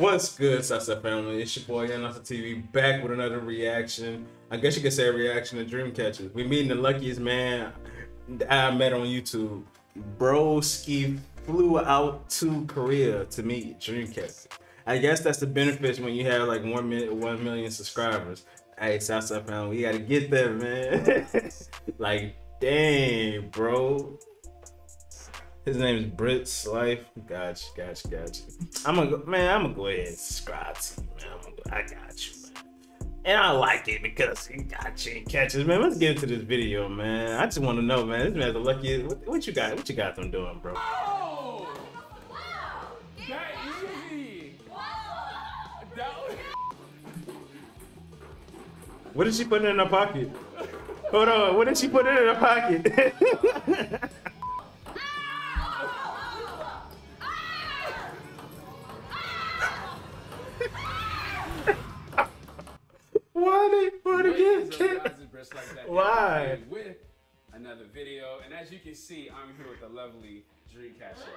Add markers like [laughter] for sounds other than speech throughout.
What's good, Southside family? It's your boy Young Nosa TV back with another reaction. I guess you could say a reaction to Dreamcatcher. We meeting the luckiest man I met on YouTube. Broski flew out to Korea to meet Dreamcatcher. I guess that's the benefits when you have like one million, one million subscribers. Hey, Southside family, we gotta get there, man. [laughs] like, dang, bro. His name is Brit's Life. Gotcha, gotcha, gotcha. I'm go, man. I'm gonna go ahead and subscribe to you, man. Go, I got you, man. And I like it because he got chain catches, man. Let's get into this video, man. I just want to know, man. This man's the luckiest. What, what you got? What you got them doing, bro? Oh! That easy! That was... What did she put in her pocket? Hold on. What did she put in her pocket? [laughs] see, I'm here with the lovely Dreamcatcher.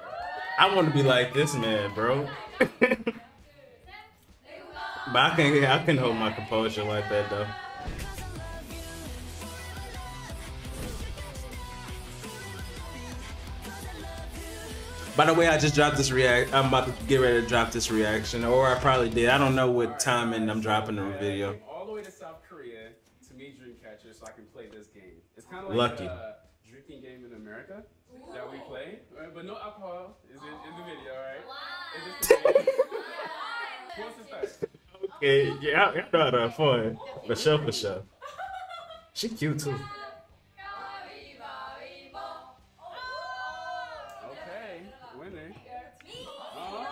I want to be like this man, bro. but I can I can hold my composure like that though. By the way, I just dropped this react. I'm about to get ready to drop this reaction, or I probably did. I don't know what time and I'm dropping the video. All the way to South Korea to meet Dreamcatcher so I can play this game. It's kind of like Lucky. a drinking game in America that we play, right? But no alcohol is in, in the video, right? It's just a game. Who wants to start? Okay, yeah, I, I know how to have fun. For sure, for sure. She cute too. Okay, winner. Oh,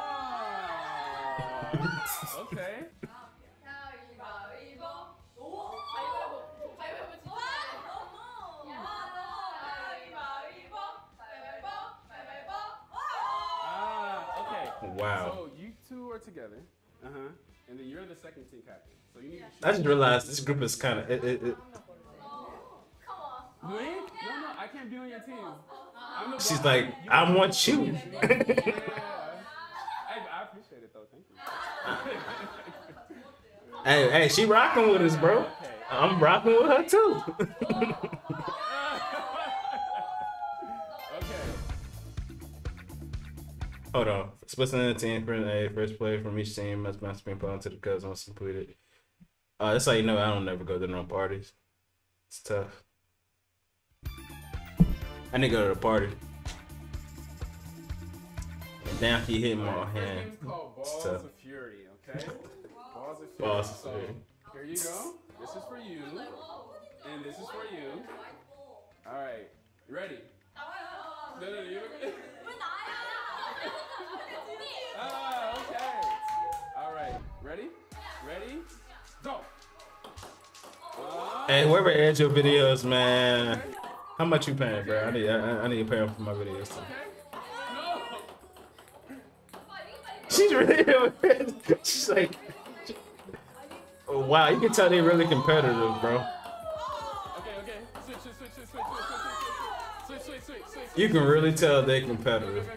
okay. Ah, okay. Wow. So you two are together, uh huh, and then you're the second team captain. So you need to. I just realized this group is kind of. It, it, it, Me? No, no, I can't be on your team. I'm she's like, You- I want you. Yeah. [laughs] Hey, I appreciate it though. Thank you. [laughs] hey, hey, she rocking with us, bro. I'm rocking with her too. Hold on. Splits in the team for a first play from each team must match being put onto the cousin once completed. Uh, that's how you know I don't never go to no parties. It's tough. I need to go to the party. And down he hit my First hand. game's It's Balls tough. of Fury, okay? [laughs] Balls of Fury. Balls of so, Fury. Here you go. This is for you. And this is for you. Alright. Ready? No, no, you [laughs] Ah, okay. All right. Ready? Ready? Go. Hey, whoever aired your videos, man. How much you paying, bro? I need I, I need to pay for my videos. She's really [laughs] She's like oh, Wow, you can tell they're really competitive, bro. You can really tell they're competitive.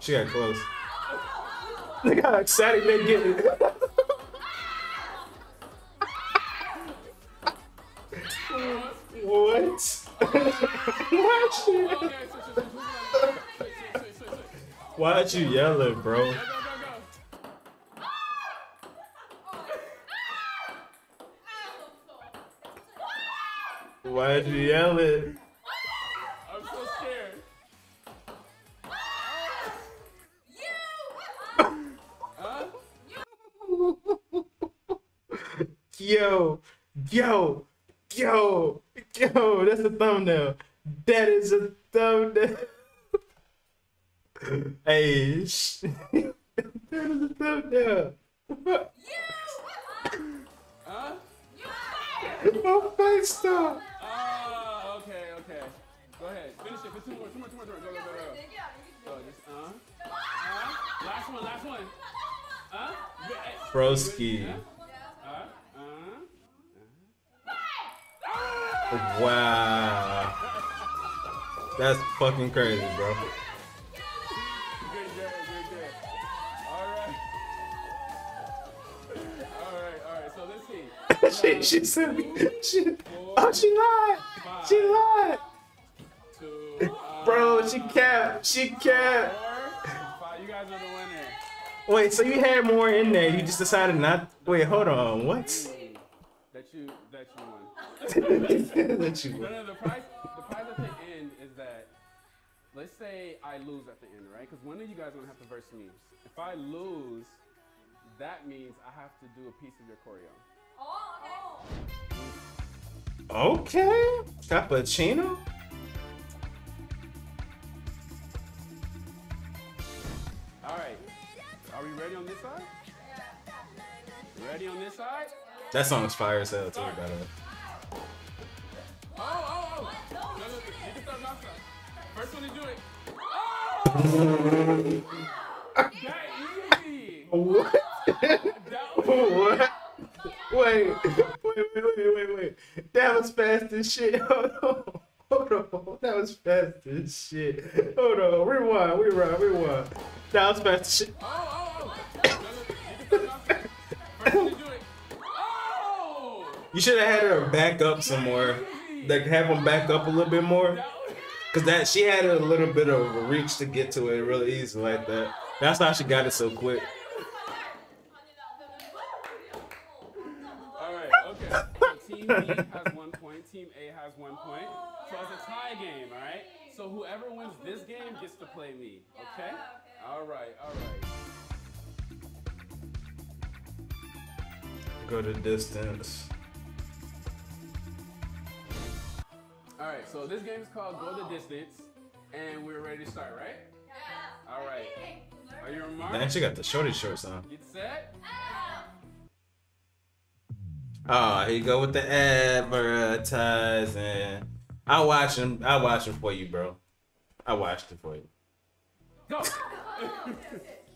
She got close. [laughs] Look how excited they getting. what? [laughs] what? Why'd you yelling, bro? Why'd you yell it? Yo, yo, yo, yo, that's a thumbnail. That is a thumbnail. [laughs] hey, sh- that is a thumbnail. you! Huh? My face stop. Oh, okay, okay. Go ahead. Finish it two more, two more, two more, two more. Go, go, go, go. Go, just, uh. Uh. Last one, last one. Huh? Broski. Huh? Uh. Uh. Wow. That's fucking crazy, bro. [laughs] She she said she oh she lied. She lied. Bro, she capped. She four. You guys are the winner. Wait, so you had more in there. You just decided not wait, hold on. What? That you that you won. you No, no, the prize, the prize at the end is that, let's say I lose at the end, right? Because one of you guys are gonna have to verse me. If I lose, that means I have to do a piece of your choreo. Oh, Okay. Cappuccino? All right, are we ready on this side? Ready on this side? That song's fire as hell too, by the way. Oh, oh, oh! No, no, you can start. First one to do it. Oh! What? Wait, wait, wait, wait, wait. That was fast as shit. Hold on. Hold on. That was fast as shit. Hold on. Rewind, rewind, rewind. That was fast as shit. Oh, oh, oh. Oh! You should have had her back up some more. Like have them back up a little bit more. Cause that she had a little bit of a reach to get to it really easy like that. That's how she got it so quick. All right, okay. So team B has one point, team A has one point. So it's a tie game, all right? So whoever wins this game gets to play me, okay? All right, all right. Go to distance. All right, so this game is called Go the Distance, and we're ready to start, right? Yeah. All right. Are you remarked? Man, she got the shorty shorts on. Get set? Oh, ah, here you go with the advertising. I watch him. I watch him for you, bro. I watched it for you. Go!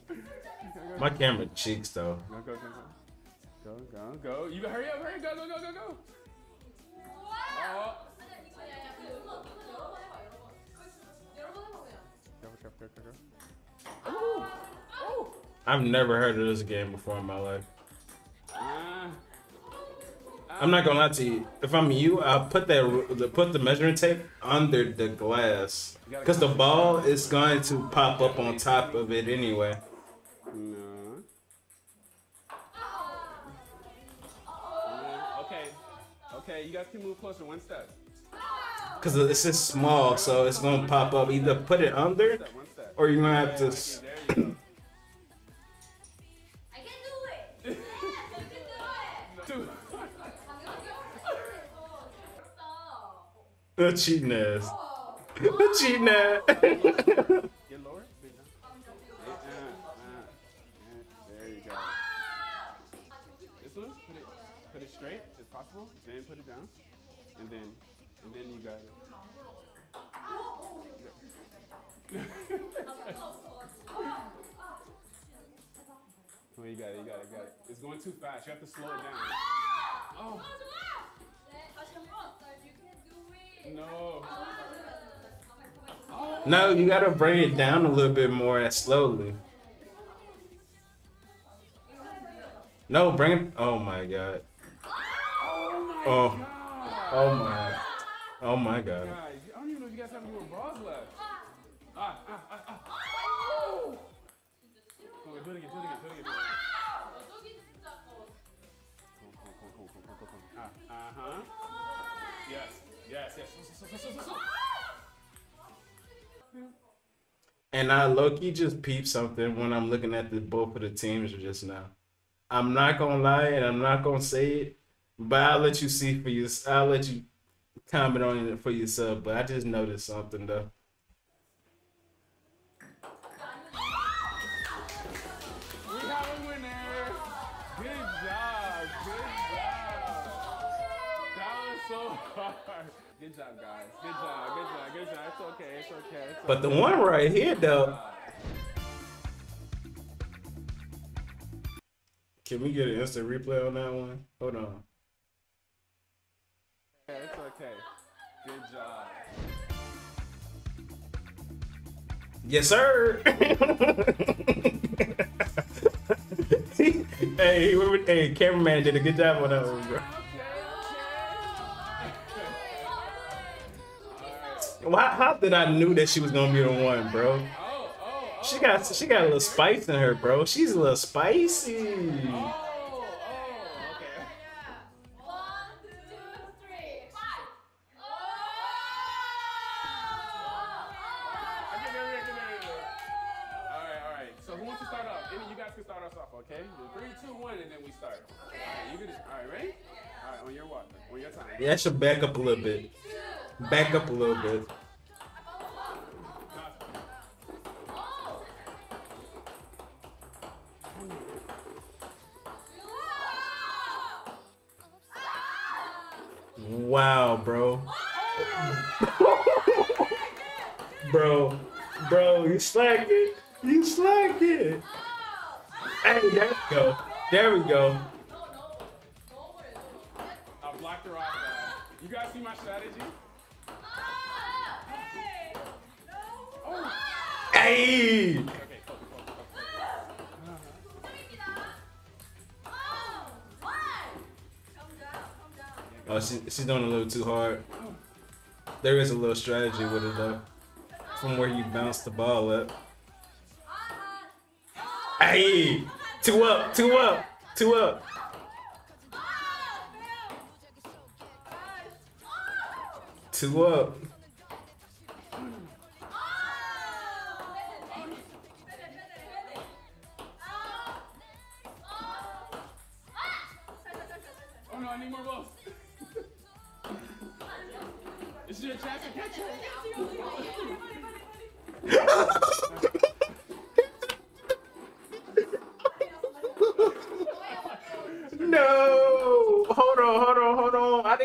[laughs] My camera cheeks though. Go, go, go, go. Go, go, go. You hurry up, hurry up, go, go, go, go, go. Ooh. Ooh. I've never heard of this game before in my life. Uh, I'm not gonna lie to you. If I'm you, I'll put that the put the measuring tape under the glass, cause the ball is going to pop up on top of it anyway. No. Okay. Okay, you guys can move closer one step. Cause it's just small, so it's gonna pop up. Either put it under, Step, one step. Or you're gonna have to. Okay, s- there you I can do it. go. Two. Uh, cheating ass. [laughs] cheating ass. [laughs] Get lower. Big down. There you go. This one, put it, put it straight if possible. Then put it down, and then, and then you got it. Oh, you got it, you got it, you got it. It's going too fast. You have to slow it down. Oh, no. No, you gotta bring it down a little bit more and slowly. No, bring it. Oh my god. Oh my Oh. god. Oh my. Oh my god. Guys, I don't even know if you guys have any more balls left. Ah, ah, ah, ah. Oh, wait, do it again, do it again, do it again. Come, come, come, come, come, come, come. Ah, uh-huh. Yes, yes, yes. So, so, so, so, so, so. And I Loki just peeped something when I'm looking at the both of the teams just now. I'm not gonna lie and I'm not gonna say it, but I'll let you see for you. I'll let you comment on it for yourself. But I just noticed something though. We have a winner. Good job, good job. That was so hard. Good job, guys. Good job, good job, good job. It's okay, it's okay. It's But the one right here though, can we get an instant replay on that one? Hold on. Okay. It's okay. Good job. Yes, sir. [laughs] hey, whoever- hey, cameraman did a good job on that one, bro. Why, how did I knew that she was gonna be the one, bro? Oh, oh, oh. She got she got a little spice in her, bro. She's a little spicy. Okay? Three, two, one, and then we start. All right, can all right, ready? All right, on your walk, on your time. Yeah, I should back up a little bit. Back up a little bit. Wow, bro. [laughs] bro, bro, you slacking. You slacking. Hey, there we go. There we go. I blocked her off. You guys see my strategy? Oh. Hey! Okay, focus, focus, focus, focus. Oh, she, she's doing a little too hard. There is a little strategy with it though. From where you bounce the ball up. Hey! Two up, two up, two up. Two up.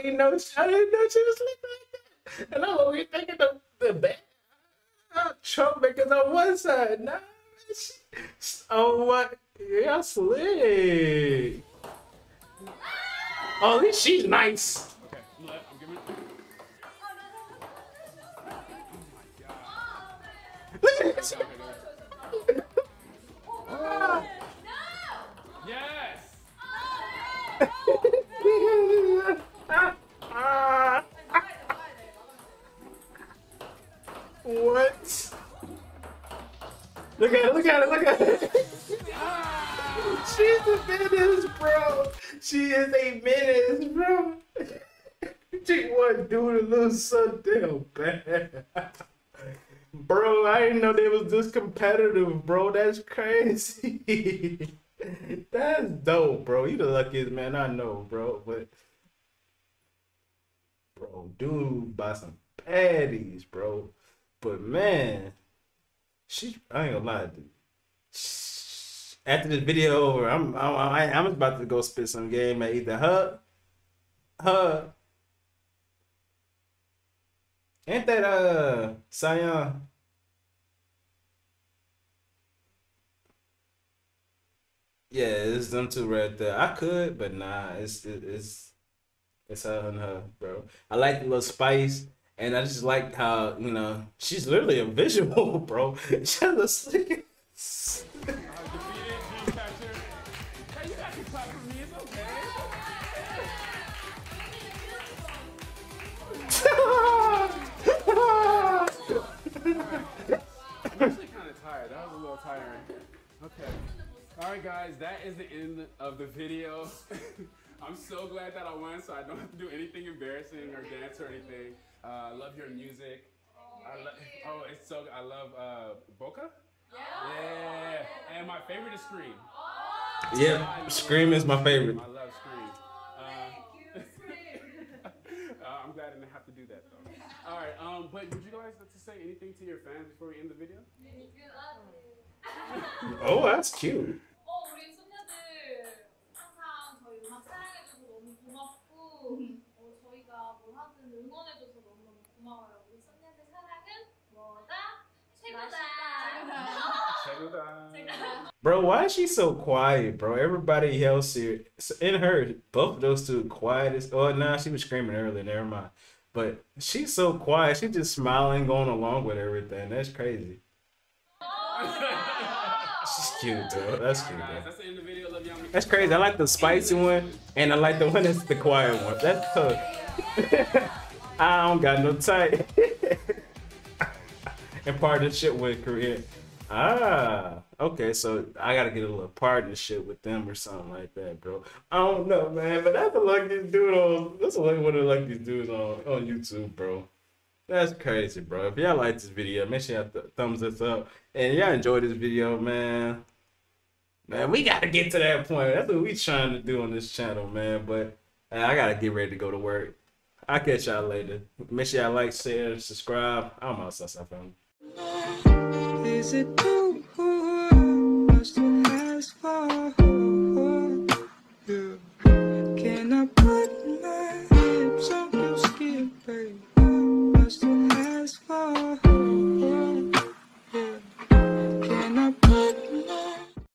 Didn't know I didn't know she was like that. And I'm over here thinking the the back troublemakers on one side. Nah, oh what? Yeah, slick. Oh, at least she's nice. Look at this. Is a menace, bro. [laughs] She want do the little son damn bad. Bro, I didn't know they was this competitive, bro. That's crazy. [laughs] That's dope, bro. You the luckiest man I know, bro. But bro, dude, buy some patties, bro. But man, she I ain't gonna lie, dude. After this video over, I'm I'm I'm about to go spit some game at either her, her. Ain't that uh Siyeon? Yeah, it's them two right there. I could, but nah, it's it's it's her and her, bro. I like the little spice, and I just like how you know she's literally a [laughs] visual, bro. She looks like [laughs] was a little tiring. Okay. All right, guys, that is the end of the video. [laughs] I'm so glad that I won, so I don't have to do anything embarrassing or dance or anything. Uh, I love your music. I lo- oh, it's so. I love uh, Boca. Yeah. And my favorite is Scream. yeah, Scream is my favorite. I love Scream. Uh, [laughs] [laughs] uh, I'm glad I didn't have to do that though. All right. Um, but would you guys like to say anything to your fans before we end the video? [laughs] Oh, that's cute. 어, 우리 손녀들 항상 저희 음악 사랑해줘서 너무 고맙고 어, 저희가 뭘 하든 응원해줘서 너무너무 고마워요. 우리 손녀들 사랑은 뭐다? 최고다. 최고다. [laughs] Bro, why is she so quiet, bro? Everybody else here, in her, both of those two quiet as. Oh, nah, she was screaming earlier. Never mind. But she's so quiet. She's just smiling, going along with everything. That's crazy. She's cute, though. That's cute, Guys, though. that's the end of the video. Love y'all. That's crazy. I like the spicy one, and I like the one that's the quiet one. That's tough. [laughs] I don't got no type. [laughs] and partnership with Korea. Ah, okay. So I gotta get a little partnership with them or something like that, bro. I don't know, man, but that's the luckiest dude on. That's like one of the luckiest dudes on on YouTube, bro. That's crazy, bro. If y'all like this video, make sure y'all th- thumbs this up. And y'all enjoy this video, man. Man, we gotta get to that point. That's what we trying to do on this channel, man. But I gotta get ready to go to work. I'll catch y'all later. Make sure y'all like, share, subscribe. I'm outside, family. Is it